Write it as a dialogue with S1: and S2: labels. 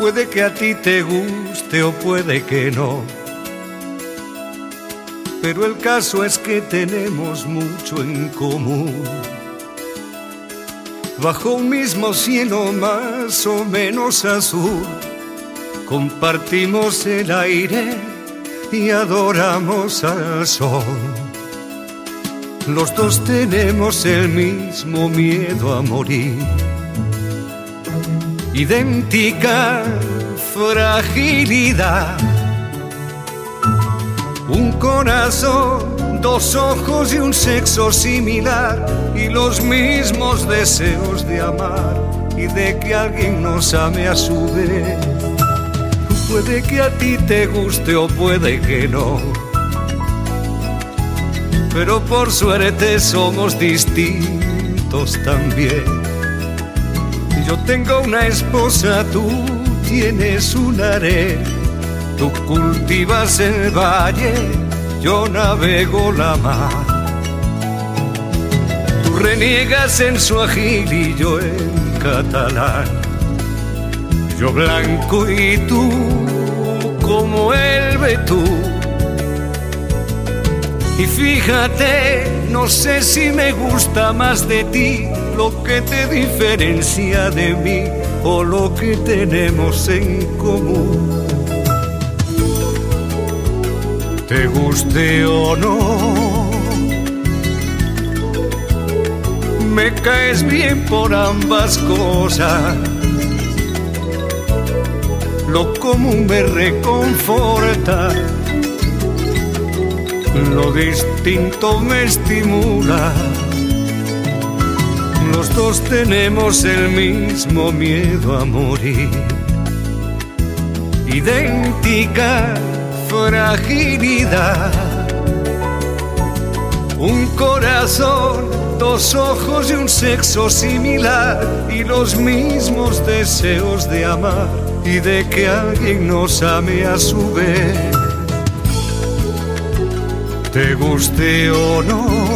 S1: Puede que a ti te guste o puede que no. Pero el caso es que tenemos mucho en común. Bajo un mismo cielo más o menos azul, compartimos el aire y adoramos al sol. Los dos tenemos el mismo miedo a morir idéntica fragilidad. Un corazón, dos ojos y un sexo similar y los mismos deseos de amar y de que alguien nos ame a su vez. Puede que a ti te guste o puede que no. Pero por suerte somos distintos también yo tengo una esposa, tú tienes un haré. Tú cultivas el valle, yo navego la mar. Tú reniegas en su agil y yo en catalán. Yo blanco y tú como el betú. Y fíjate, no sé si me gusta más de ti lo que te diferencia de mí o lo que tenemos en común. Te guste o no, me caes bien por ambas cosas. Lo común me reconforta, lo distinto me estimula los dos tenemos el mismo miedo a morir. Idéntica fragilidad. Un corazón, dos ojos y un sexo similar y los mismos deseos de amar y de que alguien nos ame a su vez. Te guste o no